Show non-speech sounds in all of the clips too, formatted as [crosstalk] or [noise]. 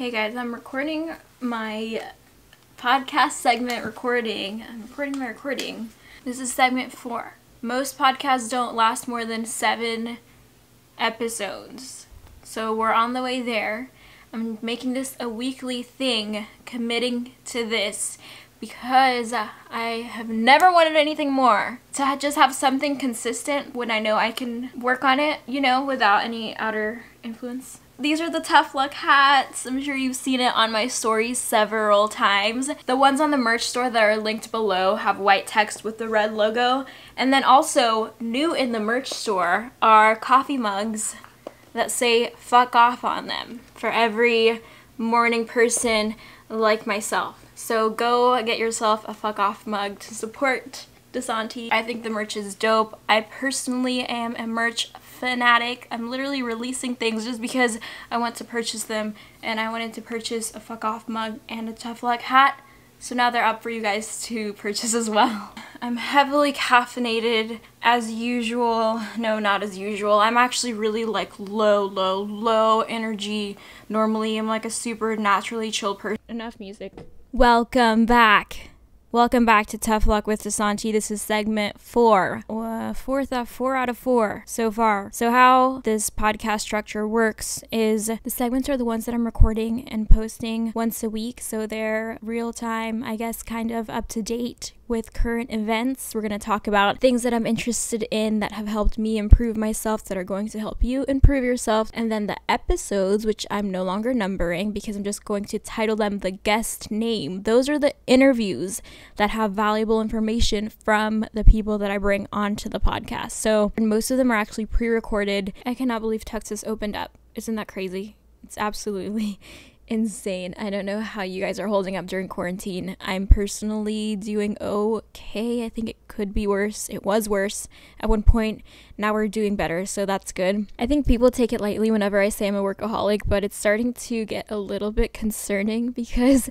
Hey guys, I'm recording my podcast segment recording. I'm recording my recording. This is segment four. Most podcasts don't last more than seven episodes. So we're on the way there. I'm making this a weekly thing, committing to this because I have never wanted anything more. To just have something consistent when I know I can work on it, you know, without any outer influence. These are the Tough Luck hats. I'm sure you've seen it on my stories several times. The ones on the merch store that are linked below have white text with the red logo. And then also, new in the merch store are coffee mugs that say fuck off on them for every morning person like myself. So go get yourself a fuck off mug to support Desanti. I think the merch is dope. I personally am a merch fanatic. I'm literally releasing things just because I want to purchase them and I wanted to purchase a fuck off mug and a tough luck hat. So now they're up for you guys to [laughs] purchase as well. I'm heavily caffeinated as usual. No, not as usual. I'm actually really like low, low, low energy. Normally I'm like a super naturally chill person. Enough music. Welcome back. Welcome back to Tough Luck with Desanti. This is segment four. Uh, fourth four out of four so far. So how this podcast structure works is the segments are the ones that I'm recording and posting once a week. So they're real time, I guess, kind of up to date with current events. We're going to talk about things that I'm interested in that have helped me improve myself, that are going to help you improve yourself. And then the episodes, which I'm no longer numbering because I'm just going to title them the guest name. Those are the interviews that have valuable information from the people that I bring onto the podcast. So most of them are actually pre recorded. I cannot believe Texas opened up. Isn't that crazy? It's absolutely insane. I don't know how you guys are holding up during quarantine. I'm personally doing okay. I think it could be worse. It was worse at one point. Now we're doing better, so that's good. I think people take it lightly whenever I say I'm a workaholic, but it's starting to get a little bit concerning [laughs] because,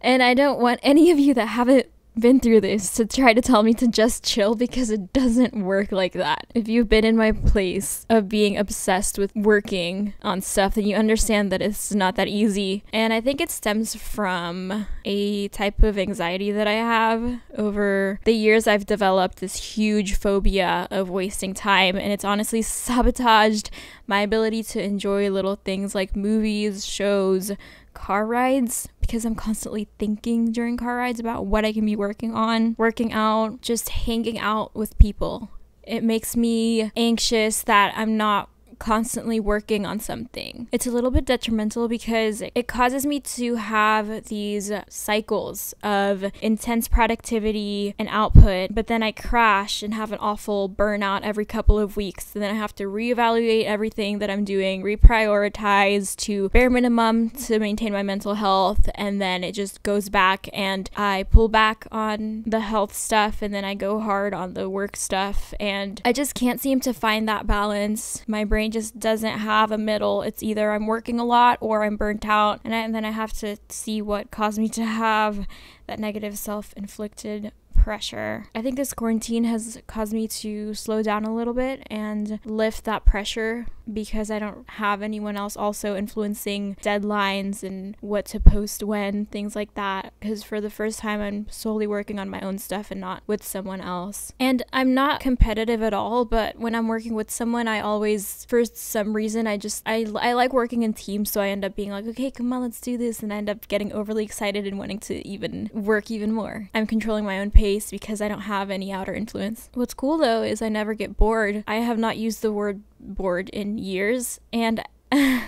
and I don't want any of you that haven't been through this to try to tell me to just chill because it doesn't work like that. If you've been in my place of being obsessed with working on stuff, then you understand that it's not that easy. And I think it stems from a type of anxiety that I have. Over the years, I've developed this huge phobia of wasting time, and it's honestly sabotaged my ability to enjoy little things like movies, shows, car rides because I'm constantly thinking during car rides about what I can be working on, working out, just hanging out with people. It makes me anxious that I'm not constantly working on something. It's a little bit detrimental because it causes me to have these cycles of intense productivity and output, but then I crash and have an awful burnout every couple of weeks. And then I have to reevaluate everything that I'm doing, reprioritize to bare minimum to maintain my mental health, and then it just goes back and I pull back on the health stuff and then I go hard on the work stuff. And I just can't seem to find that balance. My brain just doesn't have a middle. It's either I'm working a lot or I'm burnt out, and, I, and then I have to see what caused me to have that negative self inflicted pressure. I think this quarantine has caused me to slow down a little bit and lift that pressure because I don't have anyone else also influencing deadlines and what to post when, things like that. Because for the first time, I'm solely working on my own stuff and not with someone else. And I'm not competitive at all, but when I'm working with someone, I always, for some reason, I just, I, I like working in teams, so I end up being like, okay, come on, let's do this. And I end up getting overly excited and wanting to even work even more. I'm controlling my own pace because I don't have any outer influence. What's cool though is I never get bored. I have not used the word bored in years and [laughs]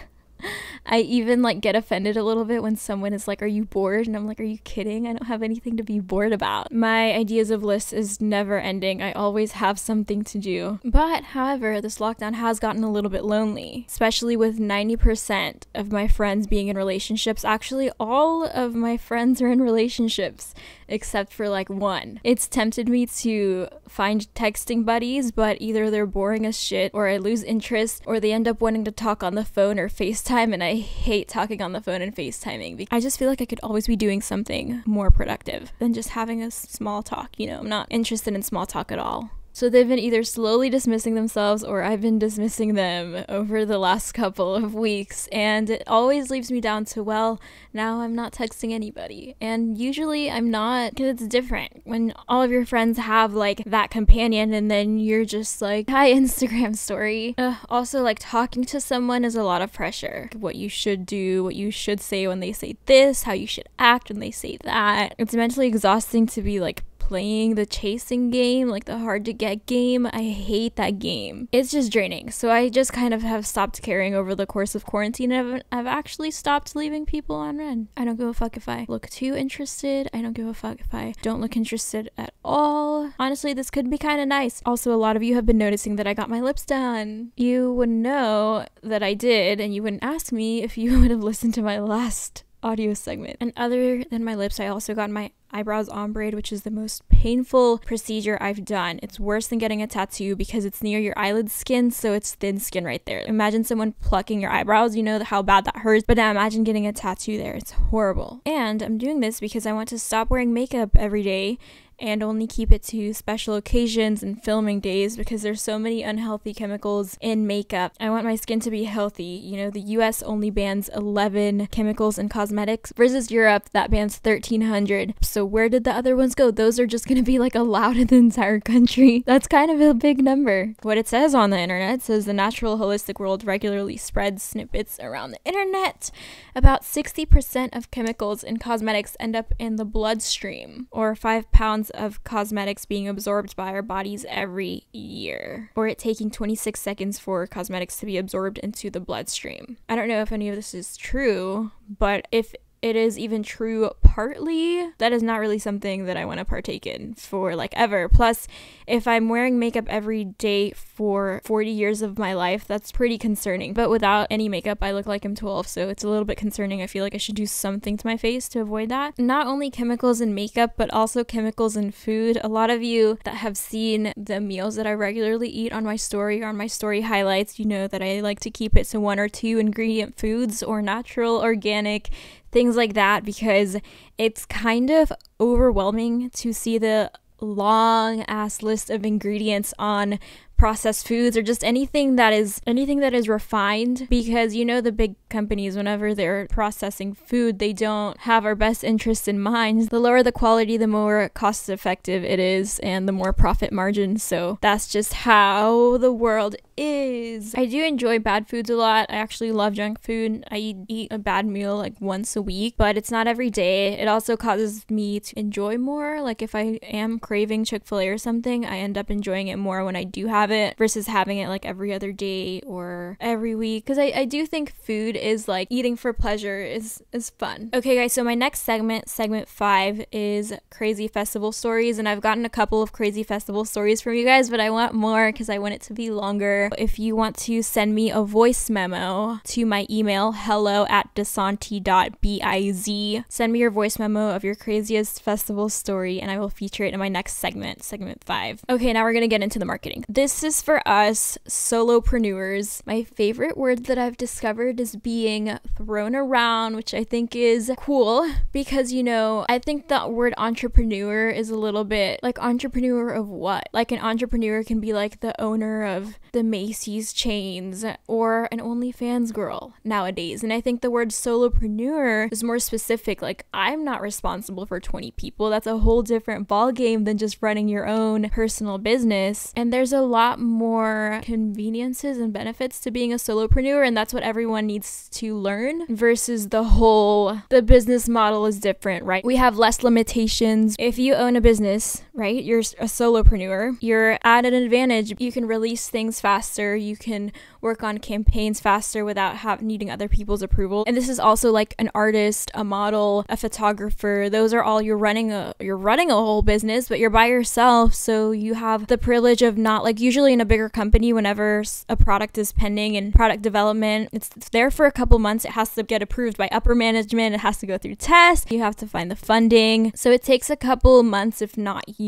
I even like get offended a little bit when someone is like, Are you bored? And I'm like, Are you kidding? I don't have anything to be bored about. My ideas of lists is never ending. I always have something to do. But however, this lockdown has gotten a little bit lonely, especially with 90% of my friends being in relationships. Actually, all of my friends are in relationships except for like one. It's tempted me to find texting buddies, but either they're boring as shit, or I lose interest, or they end up wanting to talk on the phone or FaceTime, and I hate talking on the phone and FaceTiming. I just feel like I could always be doing something more productive than just having a small talk. You know, I'm not interested in small talk at all. So they've been either slowly dismissing themselves or I've been dismissing them over the last couple of weeks. And it always leaves me down to, well, now I'm not texting anybody. And usually I'm not because it's different when all of your friends have like that companion and then you're just like, hi, [laughs] Instagram story. Uh, also, like talking to someone is a lot of pressure. What you should do, what you should say when they say this, how you should act when they say that. It's mentally exhausting to be like playing the chasing game, like the hard to get game. I hate that game. It's just draining. So I just kind of have stopped caring over the course of quarantine. I've, I've actually stopped leaving people on read. I don't give a fuck if I look too interested. I don't give a fuck if I don't look interested at all. Honestly, this could be kind of nice. Also, a lot of you have been noticing that I got my lips done. You would know that I did, and you wouldn't ask me if you [laughs] would have listened to my last audio segment. And other than my lips, I also got my eyebrows ombre, which is the most painful procedure I've done. It's worse than getting a tattoo because it's near your eyelid skin, so it's thin skin right there. Imagine someone plucking your eyebrows, you know how bad that hurts, but now imagine getting a tattoo there. It's horrible. And I'm doing this because I want to stop wearing makeup every day and only keep it to special occasions and filming days because there's so many unhealthy chemicals in makeup. I want my skin to be healthy. You know, the US only bans 11 chemicals in cosmetics versus Europe that bans 1300. So where did the other ones go? Those are just going to be like allowed in the entire country. [laughs] That's kind of a big number. What it says on the internet says the natural holistic world regularly spreads snippets around the internet. About 60% of chemicals in cosmetics end up in the bloodstream or 5 pounds of cosmetics being absorbed by our bodies every year, or it taking 26 seconds for cosmetics to be absorbed into the bloodstream. I don't know if any of this is true, but if it is even true partly, that is not really something that I want to partake in for like ever. Plus, if I'm wearing makeup every day for 40 years of my life, that's pretty concerning. But without any makeup, I look like I'm 12, so it's a little bit concerning. I feel like I should do something to my face to avoid that. Not only chemicals in makeup, but also chemicals in food. A lot of you that have seen the meals that I regularly eat on my story or on my story highlights, you know that I like to keep it to one or two ingredient foods or natural, organic, things like that because it's kind of overwhelming to see the long ass list of ingredients on processed foods or just anything that is anything that is refined because you know the big companies whenever they're processing food they don't have our best interests in mind. The lower the quality the more cost effective it is and the more profit margin. So that's just how the world is I do enjoy bad foods a lot. I actually love junk food. I eat a bad meal like once a week but it's not every day. It also causes me to enjoy more. Like if I am craving Chick-fil-A or something I end up enjoying it more when I do have it versus having it like every other day or every week. Because I, I do think food is like eating for pleasure is is fun. Okay guys so my next segment segment five is crazy festival stories and I've gotten a couple of crazy festival stories from you guys but I want more because I want it to be longer if you want to send me a voice memo to my email hello at desanti.biz send me your voice memo of your craziest festival story and I will feature it in my next segment segment five okay now we're gonna get into the marketing this this is for us solopreneurs. My favorite word that I've discovered is being thrown around, which I think is cool because, you know, I think that word entrepreneur is a little bit like entrepreneur of what? Like an entrepreneur can be like the owner of the Macy's chains or an OnlyFans girl nowadays. And I think the word solopreneur is more specific. Like, I'm not responsible for 20 people. That's a whole different ball game than just running your own personal business. And there's a lot more conveniences and benefits to being a solopreneur, and that's what everyone needs to learn versus the whole the business model is different, right? We have less limitations. If you own a business, right, you're a solopreneur, you're at an advantage. You can release things faster, you can work on campaigns faster without have, needing other people's approval. And this is also like an artist, a model, a photographer. Those are all you're running a you're running a whole business, but you're by yourself, so you have the privilege of not like usually in a bigger company, whenever a product is pending in product development, it's there for a couple months. It has to get approved by upper management. It has to go through tests. You have to find the funding. So it takes a couple months, if not years,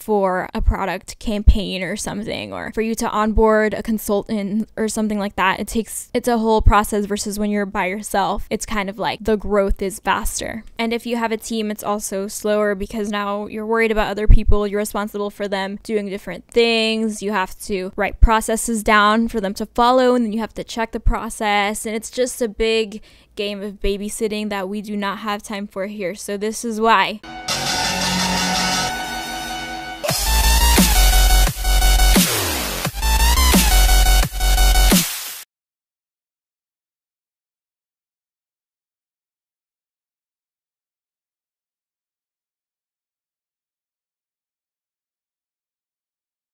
for a product campaign or something, or for you to onboard a consultant or something like that, it takes it's a whole process versus when you're by yourself. It's kind of like the growth is faster. And if you have a team, it's also slower because now you're worried about other people, you're responsible for them doing different things. You have to write processes down for them to follow and then you have to check the process and it's just a big game of babysitting that we do not have time for here. So this is why